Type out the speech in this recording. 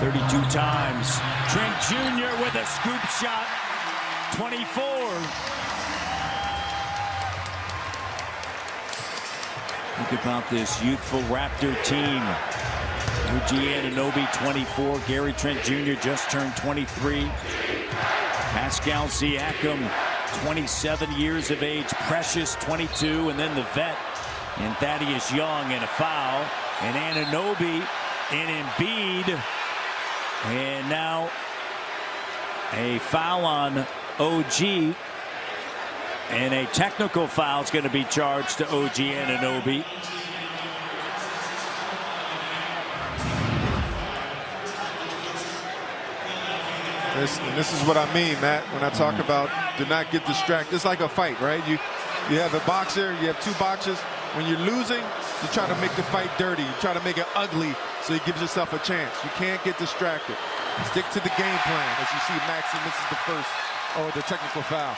32 times. Trent Jr. with a scoop shot. 24. Think about this youthful Raptor team. OG Anunoby, 24. Gary Trent Jr. just turned 23. Pascal Siakam, 27 years of age. Precious, 22. And then the vet, and Thaddeus Young, and a foul. And Anunoby and Embiid. And now a foul on OG. And a technical foul is going to be charged to OG Anunoby. This, and this is what I mean, Matt, when I talk mm-hmm. about do not get distracted. It's like a fight, right? You, you have a boxer, you have two boxers. When you're losing, you try to make the fight dirty. You try to make it ugly so you give yourself a chance. You can't get distracted. Stick to the game plan. As you see, Maxey misses the first or the technical foul.